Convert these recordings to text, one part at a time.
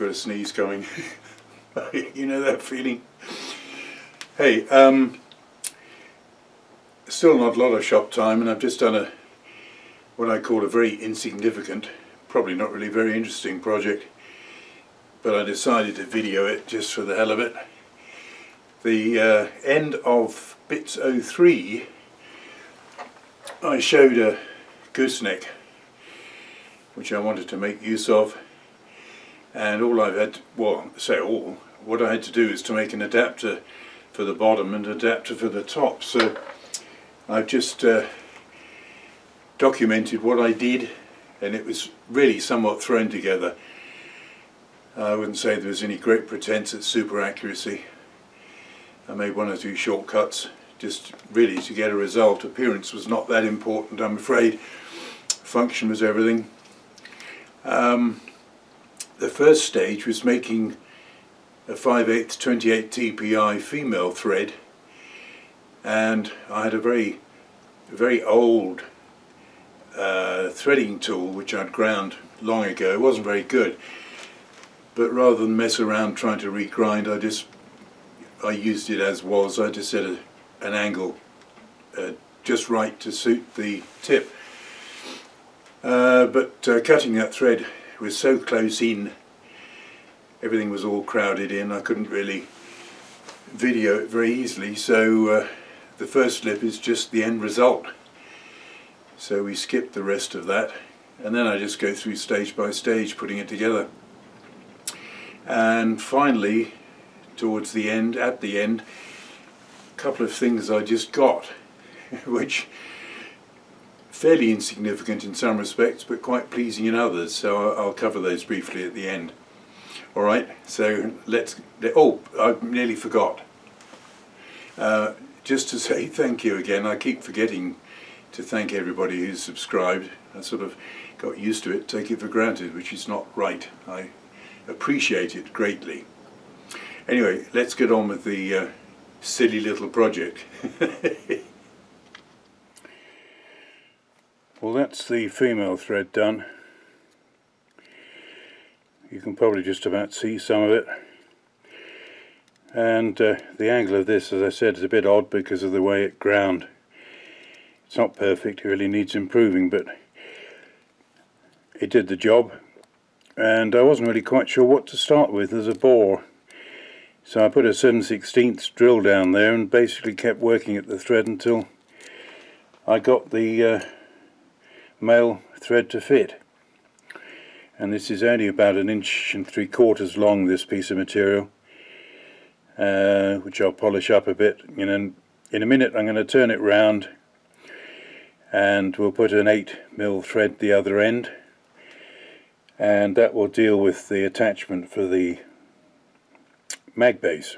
got a sneeze coming. you know that feeling? Hey, um, still not a lot of shop time and I've just done a what I call a very insignificant, probably not really very interesting project, but I decided to video it just for the hell of it. The uh, end of Bits 03 I showed a gooseneck which I wanted to make use of and all I've had, well say all, what I had to do is to make an adapter for the bottom and adapter for the top so I've just uh, documented what I did and it was really somewhat thrown together. I wouldn't say there was any great pretense at super accuracy. I made one or two shortcuts just really to get a result. Appearance was not that important I'm afraid. Function was everything. Um, the first stage was making a 5 8 28 TPI female thread and I had a very very old uh, threading tool which I'd ground long ago. It wasn't very good but rather than mess around trying to regrind I just I used it as was. I just set a, an angle uh, just right to suit the tip. Uh, but uh, cutting that thread was so close in, everything was all crowded in, I couldn't really video it very easily, so uh, the first slip is just the end result. So we skip the rest of that, and then I just go through stage by stage putting it together. And finally, towards the end, at the end, a couple of things I just got, which fairly insignificant in some respects, but quite pleasing in others. So I'll cover those briefly at the end. All right. So let's. Oh, I nearly forgot. Uh, just to say thank you again. I keep forgetting to thank everybody who's subscribed. I sort of got used to it, take it for granted, which is not right. I appreciate it greatly. Anyway, let's get on with the uh, silly little project. well, that's the female thread done. You can probably just about see some of it. And uh, the angle of this, as I said, is a bit odd because of the way it ground. It's not perfect, it really needs improving, but it did the job. And I wasn't really quite sure what to start with as a bore. So I put a 7 16 drill down there and basically kept working at the thread until I got the uh, male thread to fit. And this is only about an inch and three quarters long, this piece of material, uh, which I'll polish up a bit. Know, in a minute I'm going to turn it round and we'll put an 8 mil thread the other end and that will deal with the attachment for the mag base.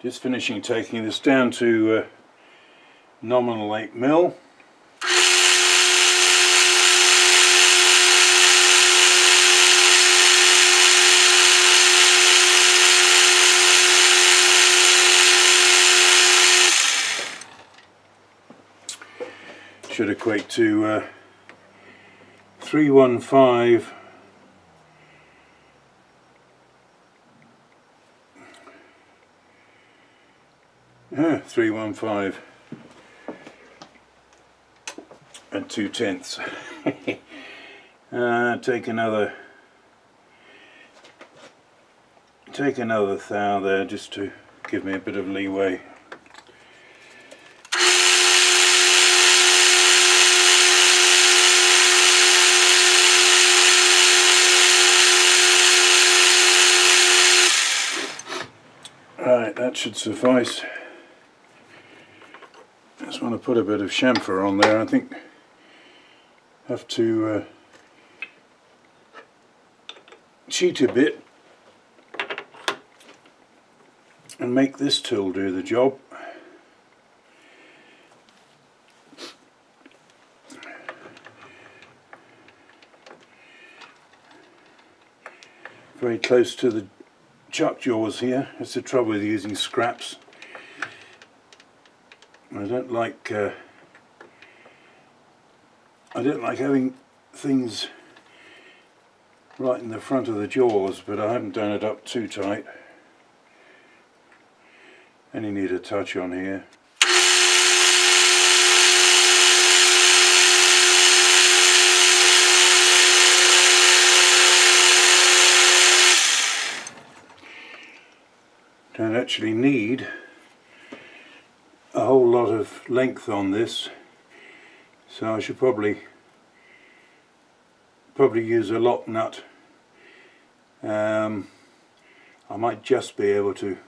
Just finishing taking this down to uh, nominal 8 mil. Should equate to uh, 315 Yeah, 315 and 2 tenths. uh, take another take another thou there just to give me a bit of leeway. Right, that should suffice just want to put a bit of chamfer on there I think have to uh, cheat a bit and make this tool do the job. Very close to the chuck jaws here. That's the trouble with using scraps. I don't like uh, I don't like having things right in the front of the jaws but I haven't done it up too tight. Only need a touch on here. Don't actually need a whole lot of length on this so I should probably probably use a lock nut. Um, I might just be able to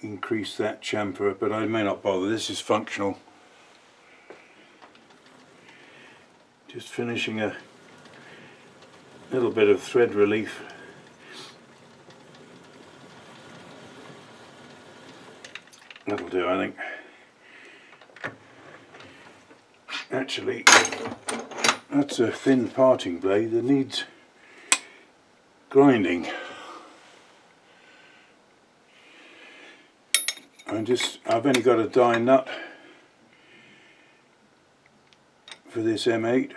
increase that chamfer but I may not bother. This is functional. Just finishing a little bit of thread relief. That'll do I think actually that's a thin parting blade that needs grinding. I'm just I've only got a die nut for this M8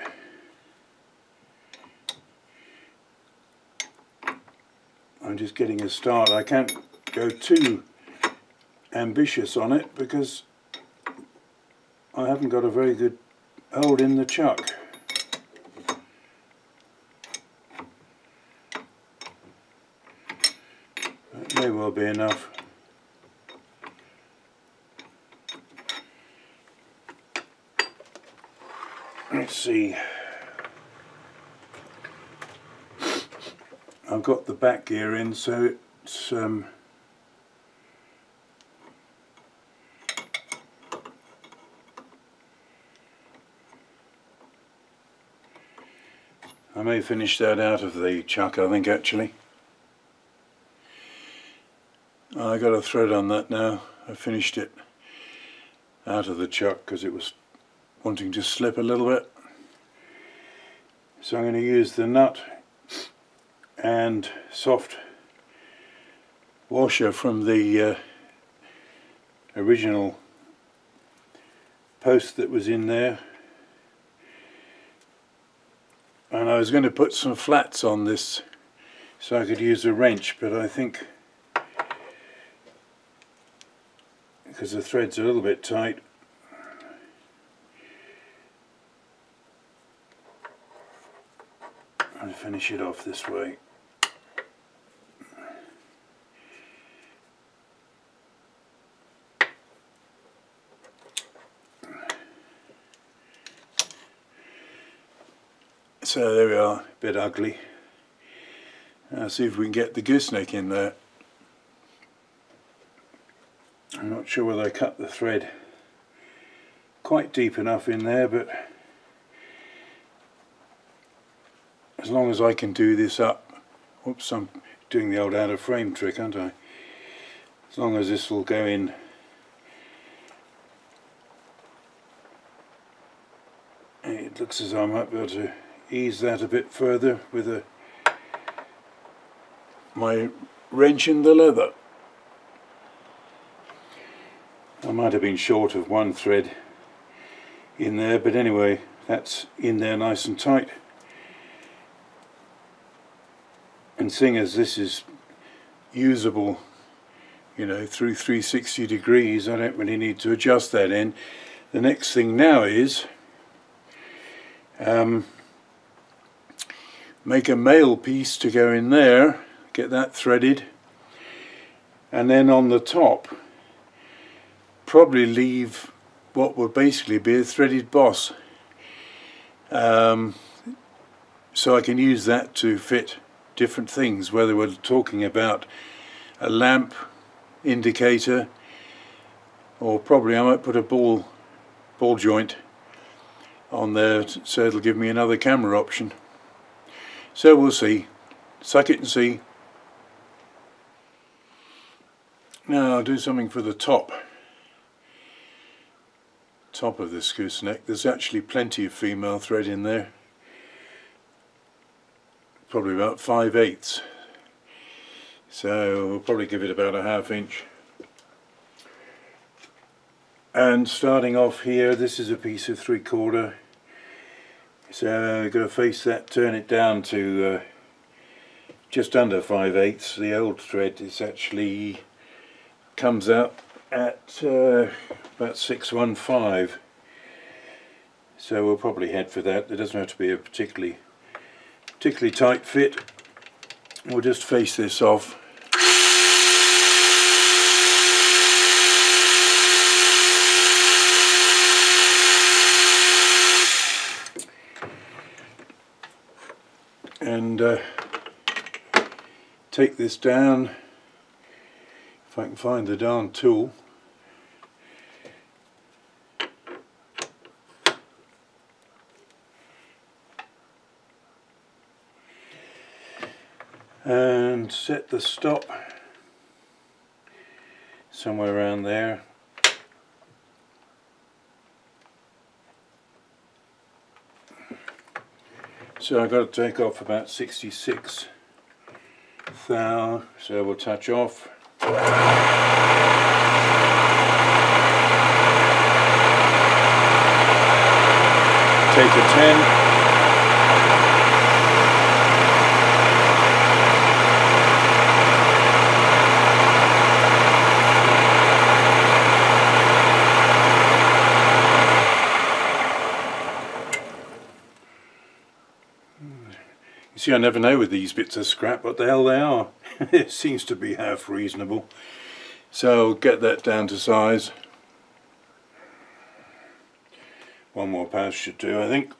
I'm just getting a start. I can't go too ambitious on it because I haven't got a very good hold in the chuck that may well be enough. Let's see. I've got the back gear in so it's um, may finish that out of the chuck I think actually. I got a thread on that now. I finished it out of the chuck because it was wanting to slip a little bit. So I'm going to use the nut and soft washer from the uh, original post that was in there and I was going to put some flats on this so I could use a wrench but I think because the thread's a little bit tight and finish it off this way. So there we are, a bit ugly. Now see if we can get the gooseneck in there. I'm not sure whether I cut the thread quite deep enough in there but as long as I can do this up, whoops I'm doing the old out of frame trick aren't I? As long as this will go in it looks as though I might be able to ease that a bit further with a my wrench in the leather. I might have been short of one thread in there but anyway that's in there nice and tight. and seeing as this is usable you know through 360 degrees I don't really need to adjust that in the next thing now is um, make a male piece to go in there get that threaded and then on the top probably leave what would basically be a threaded boss um, so I can use that to fit different things, whether we're talking about a lamp indicator or probably I might put a ball ball joint on there so it'll give me another camera option. So we'll see. Suck it and see. Now I'll do something for the top top of this gooseneck. There's actually plenty of female thread in there probably about 5 eighths so we'll probably give it about a half inch and starting off here this is a piece of three quarter So we've got to face that, turn it down to uh, just under 5 eighths. The old thread is actually comes out at uh, about 615. So we'll probably head for that. It doesn't have to be a particularly particularly tight fit. We'll just face this off. And uh, take this down if I can find the darn tool. and set the stop somewhere around there so I've got to take off about 66 thou so we'll touch off. Take a 10 see, I never know with these bits of scrap what the hell they are. it seems to be half reasonable. So get that down to size. One more pass should do, I think.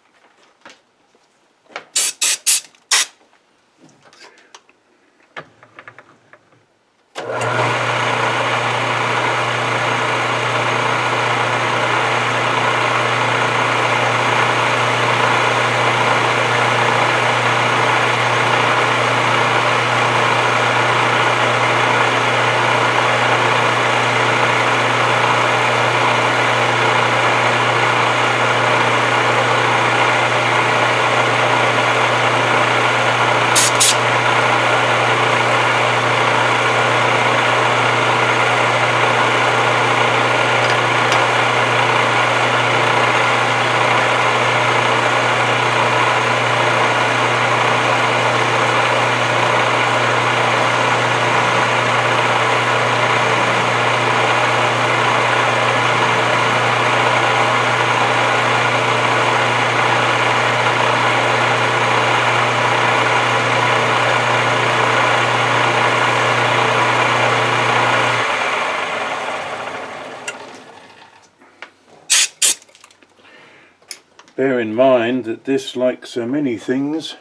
Bear in mind that this, like so many things,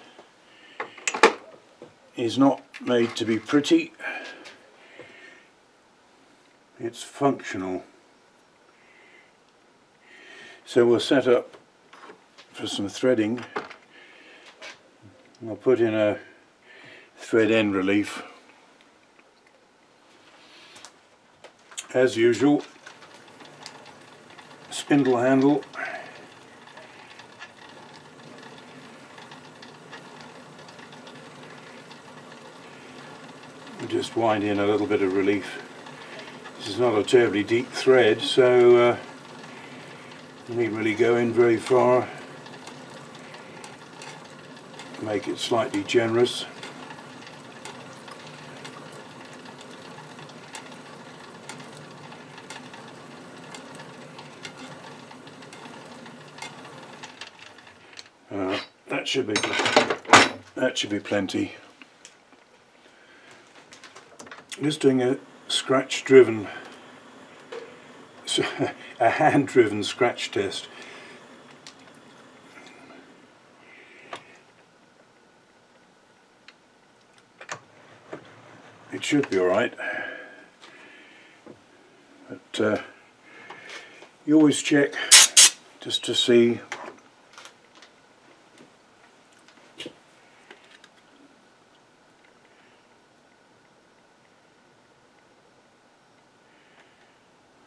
is not made to be pretty. It's functional. So we'll set up for some threading. I'll put in a thread end relief. As usual, spindle handle just wind in a little bit of relief. This is not a terribly deep thread so uh, you need really go in very far. Make it slightly generous. Uh, that should be that should be plenty just doing a scratch driven a hand driven scratch test. It should be alright but uh, you always check just to see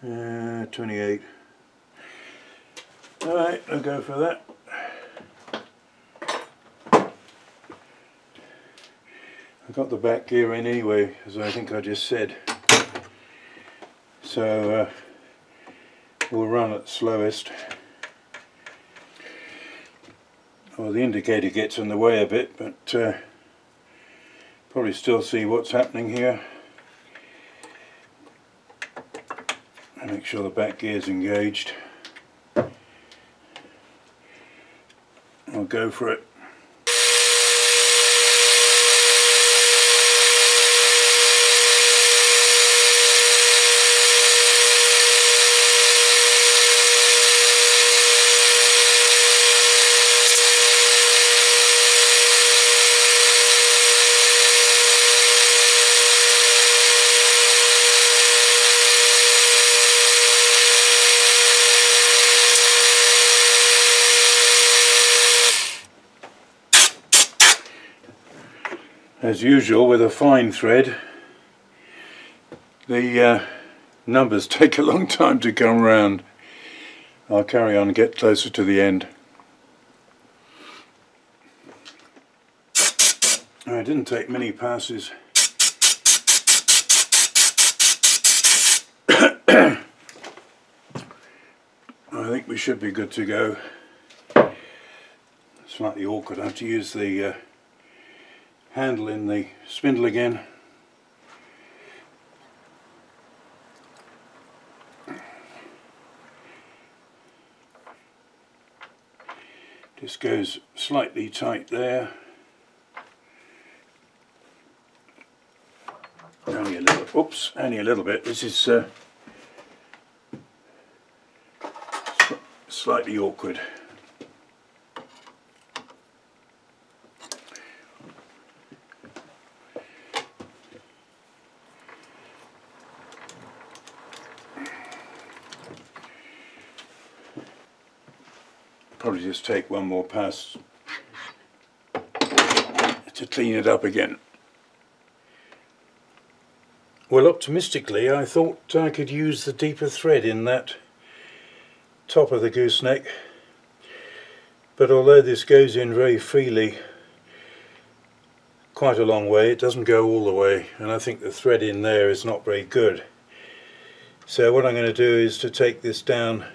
Uh, 28. Alright, I'll go for that. I got the back gear in anyway, as I think I just said. So uh, we'll run at slowest. well the indicator gets in the way a bit but uh, probably still see what's happening here make sure the back gear is engaged. I'll go for it as usual with a fine thread. The uh, numbers take a long time to come round. I'll carry on and get closer to the end. I didn't take many passes. I think we should be good to go. Slightly awkward. I have to use the uh, handle in the spindle again. Just goes slightly tight there. Only a little, oops, only a little bit. This is uh, slightly awkward. Probably just take one more pass to clean it up again. Well optimistically I thought I could use the deeper thread in that top of the gooseneck but although this goes in very freely quite a long way it doesn't go all the way and I think the thread in there is not very good so what I'm going to do is to take this down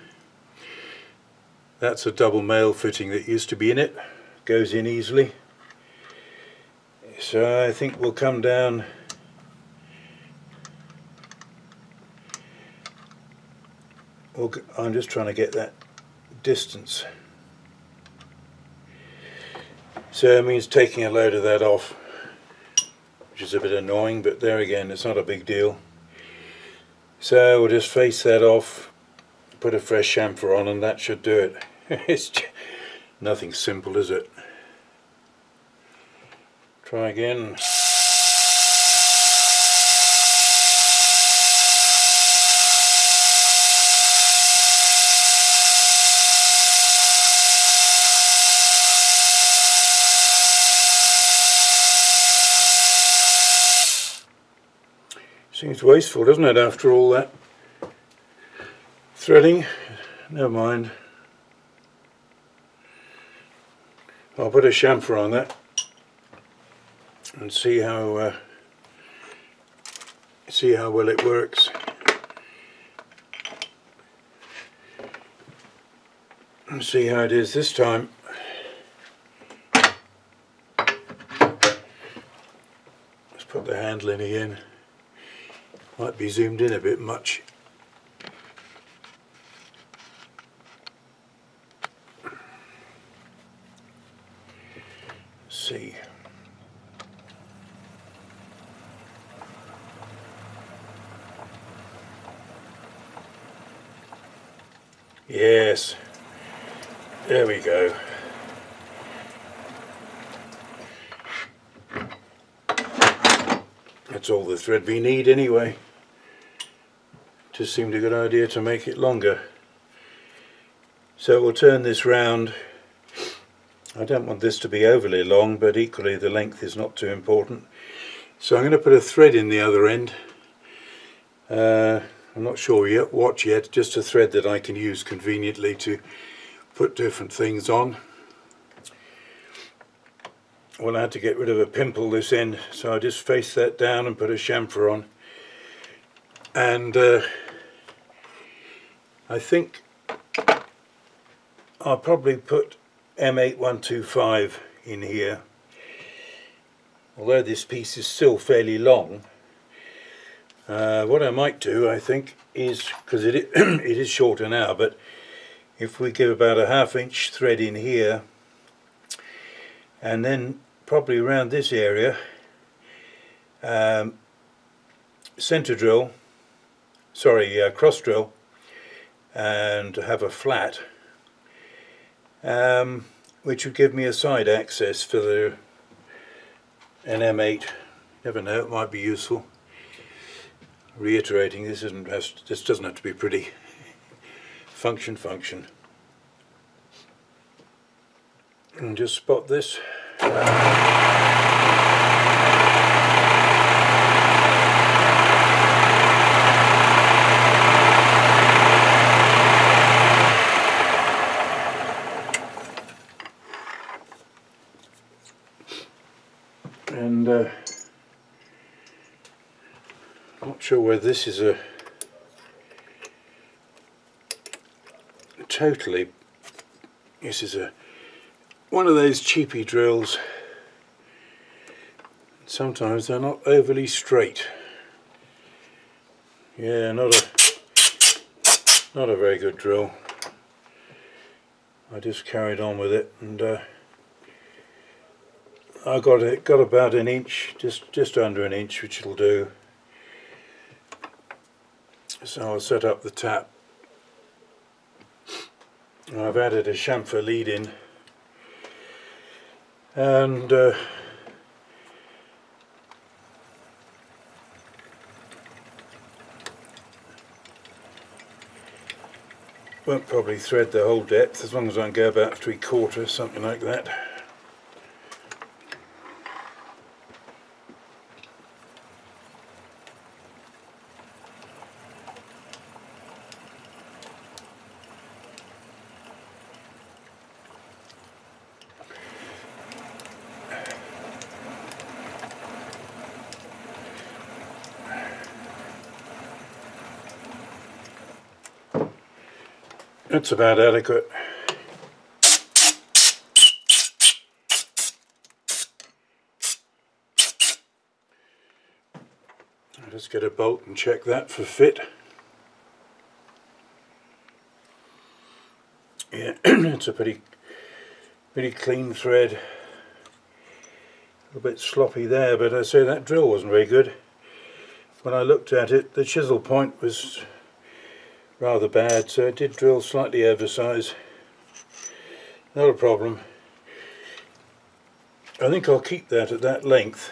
that's a double male fitting that used to be in it. Goes in easily. So I think we'll come down I'm just trying to get that distance. So it means taking a load of that off, which is a bit annoying, but there again, it's not a big deal. So we'll just face that off, put a fresh chamfer on, and that should do it. it's nothing simple, is it? Try again. Seems wasteful, doesn't it, after all that threading? Never mind. I'll put a chamfer on that and see how uh, see how well it works. And see how it is this time. Let's put the handle in again. Might be zoomed in a bit much. See. Yes, there we go. That's all the thread we need anyway. Just seemed a good idea to make it longer. So we'll turn this round I don't want this to be overly long but equally the length is not too important. So I'm going to put a thread in the other end. Uh, I'm not sure yet what yet just a thread that I can use conveniently to put different things on. Well I had to get rid of a pimple this end so I just face that down and put a chamfer on. And uh, I think I'll probably put M8125 in here. Although this piece is still fairly long, uh, what I might do, I think, is because it it is shorter now, but if we give about a half inch thread in here, and then probably around this area, um, center drill, sorry, uh, cross drill, and have a flat, um, which would give me a side access for the an M8. Never know, it might be useful. Reiterating this isn't this doesn't have to be pretty. Function function. And just spot this and uh, not sure whether this is a totally this is a one of those cheapy drills. Sometimes they're not overly straight. Yeah not a not a very good drill. I just carried on with it and uh, I got it got about an inch just just under an inch which will do so I'll set up the tap. I've added a chamfer lead in and uh, won't probably thread the whole depth as long as I can go about three quarters, something like that. That's about adequate. Just get a bolt and check that for fit. Yeah, it's a pretty pretty clean thread. A little bit sloppy there, but I say that drill wasn't very good. When I looked at it, the chisel point was rather bad so it did drill slightly oversized. Not a problem. I think I'll keep that at that length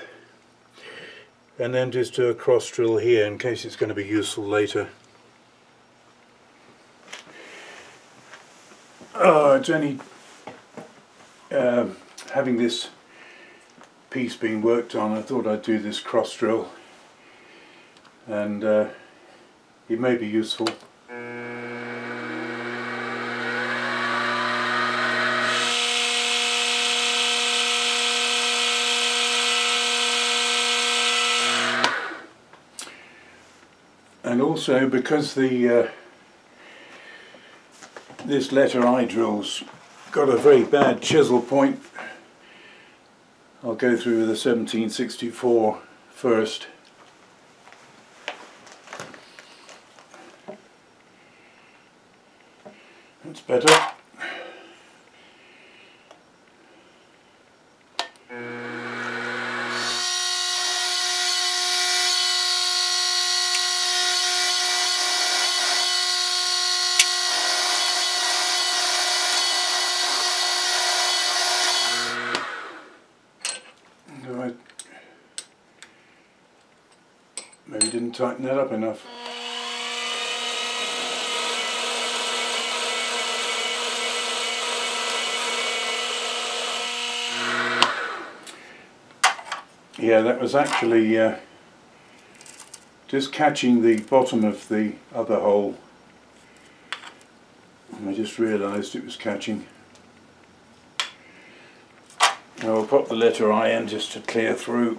and then just do a cross drill here in case it's going to be useful later. Oh it's only um, having this piece being worked on I thought I'd do this cross drill. And uh, it may be useful and also because the uh, this letter I drill's got a very bad chisel point I'll go through with a 1764 first that's better Maybe didn't tighten that up enough. Yeah, that was actually uh, just catching the bottom of the other hole. And I just realised it was catching. I'll pop the letter I in just to clear through.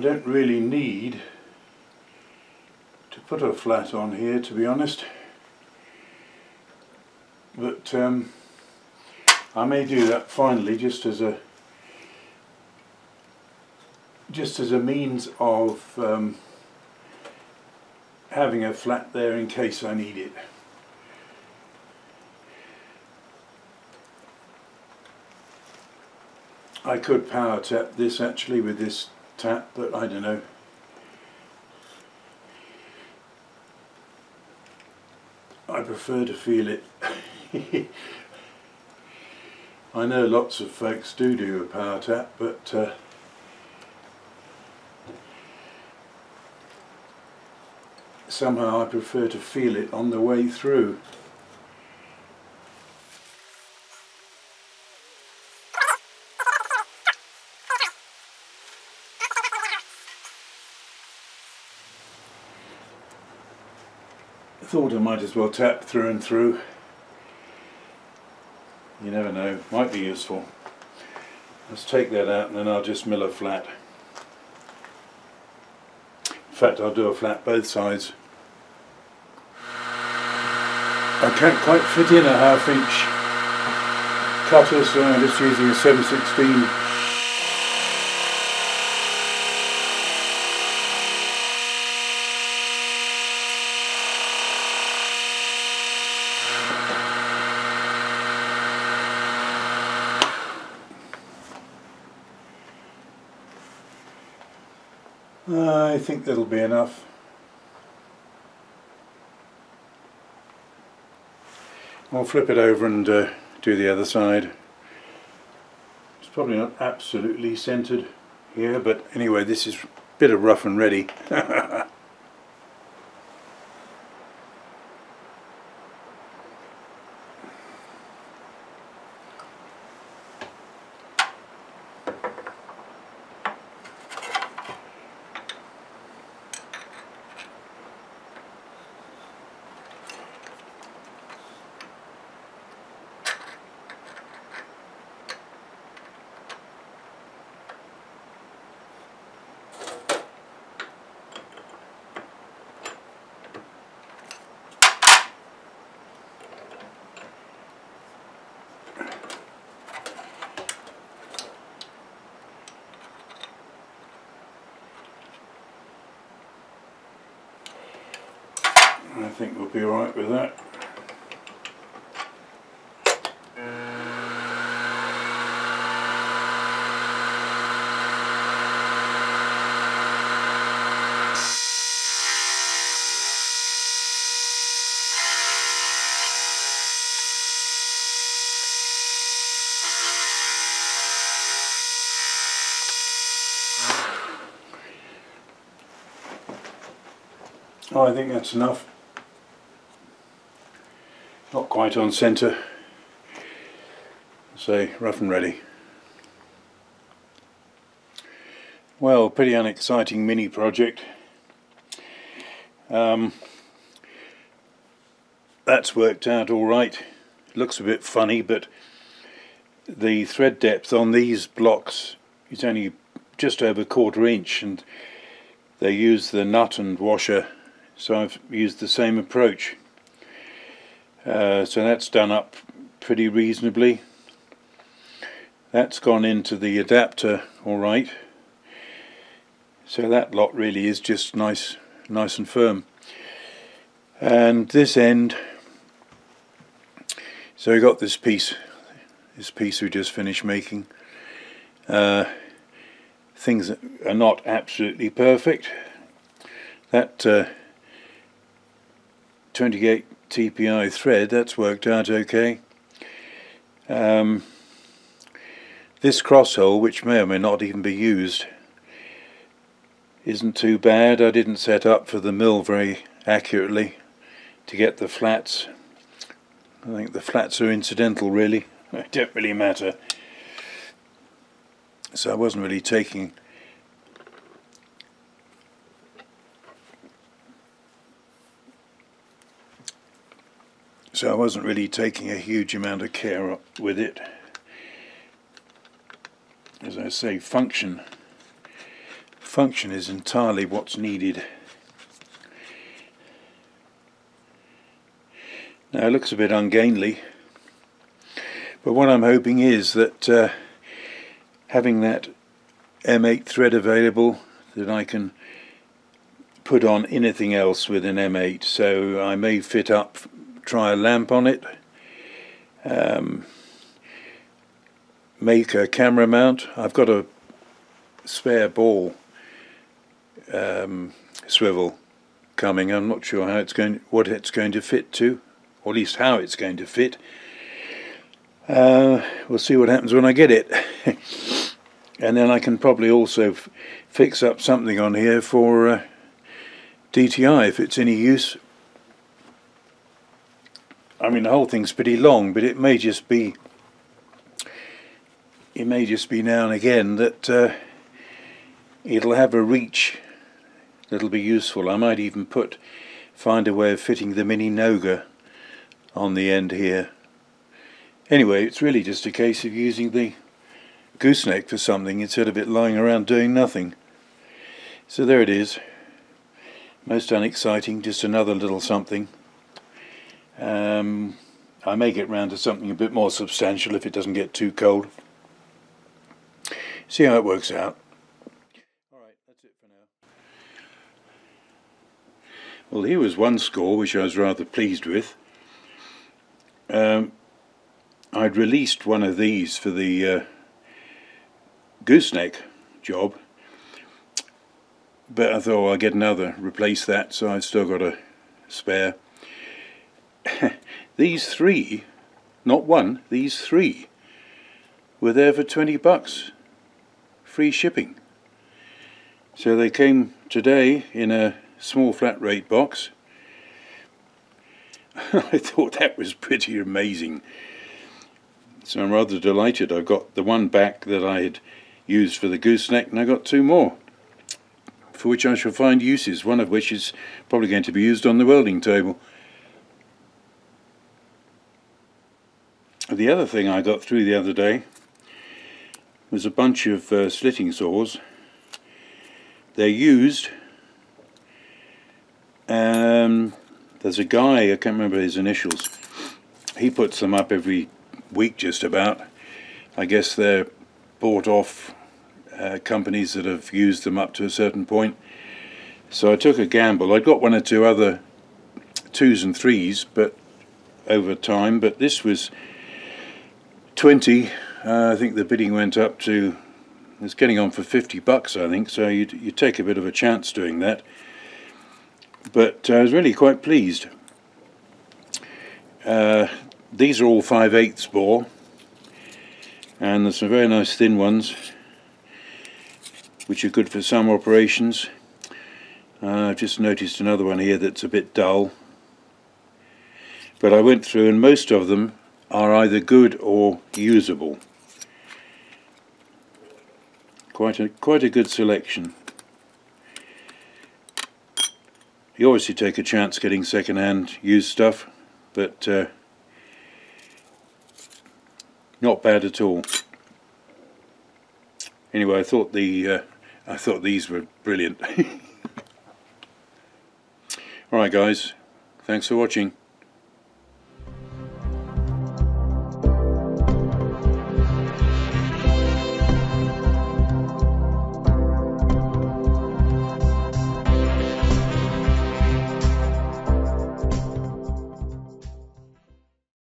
I don't really need to put a flat on here to be honest but um, I may do that finally just as a just as a means of um, having a flat there in case I need it. I could power tap this actually with this tap but I don't know I prefer to feel it I know lots of folks do do a power tap but uh, somehow I prefer to feel it on the way through. Thought I might as well tap through and through. You never know, might be useful. Let's take that out and then I'll just mill a flat. In fact I'll do a flat both sides. I can't quite fit in a half inch cutter so I'm just using a 716 I think that'll be enough. I'll flip it over and uh, do the other side. It's probably not absolutely centered here, but anyway, this is a bit of rough and ready. I think we'll be alright with that. Oh, I think that's enough. Quite on centre. Say, rough and ready. Well, pretty unexciting mini project. Um, that's worked out all right. looks a bit funny, but the thread depth on these blocks is only just over a quarter inch, and they use the nut and washer, so I've used the same approach. Uh, so that's done up pretty reasonably. That's gone into the adapter all right. So that lot really is just nice, nice and firm. And this end, so we got this piece, this piece we just finished making. Uh, things are not absolutely perfect. That uh, 28 TPI thread, that's worked out okay. Um, this cross hole, which may or may not even be used, isn't too bad. I didn't set up for the mill very accurately to get the flats. I think the flats are incidental really, they don't really matter. So I wasn't really taking So I wasn't really taking a huge amount of care with it. As I say, function function is entirely what's needed. Now it looks a bit ungainly, But what I'm hoping is that uh, having that M8 thread available that I can put on anything else with an M8 so I may fit up try a lamp on it. Um, make a camera mount. I've got a spare ball um, swivel coming. I'm not sure how it's going what it's going to fit to or at least how it's going to fit. Uh, we'll see what happens when I get it. And then I can probably also fix up something on here for uh, DTI if it's any use I mean the whole thing's pretty long but it may just be it may just be now and again that uh, it'll have a reach that'll be useful I might even put find a way of fitting the mini Noga on the end here anyway it's really just a case of using the gooseneck for something instead of it lying around doing nothing. So there it is. Most unexciting, just another little something. Um, I may get round to something a bit more substantial if it doesn't get too cold. See how it works out. Alright, that's it for now. Well, here was one score which I was rather pleased with. Um, I'd released one of these for the uh, gooseneck job but I thought I'll get another replace that so I've still got a spare these three not one these three were there for 20 bucks free shipping. So they came today in a small flat rate box. I thought that was pretty amazing. So I'm rather delighted. I got the one back that I had used for the gooseneck and I got two more for which I shall find uses, one of which is probably going to be used on the welding table. The other thing I got through the other day was a bunch of uh, slitting saws. They're used. Um, there's a guy, I can't remember his initials, he puts them up every week just about. I guess they're bought off uh, companies that have used them up to a certain point. So I took a gamble. I'd got one or two other twos and threes, but over time. But this was 20. Uh, I think the bidding went up to. It's getting on for 50 bucks, I think. So you you take a bit of a chance doing that. But I was really quite pleased. Uh, these are all 5 eighths bore, and there's some very nice thin ones which are good for some operations. Uh, I've just noticed another one here that's a bit dull. But I went through and most of them are either good or usable. Quite a, quite a good selection. You obviously take a chance getting second-hand used stuff, but uh, not bad at all. Anyway, I thought the uh, I thought these were brilliant. Alright guys, thanks for watching.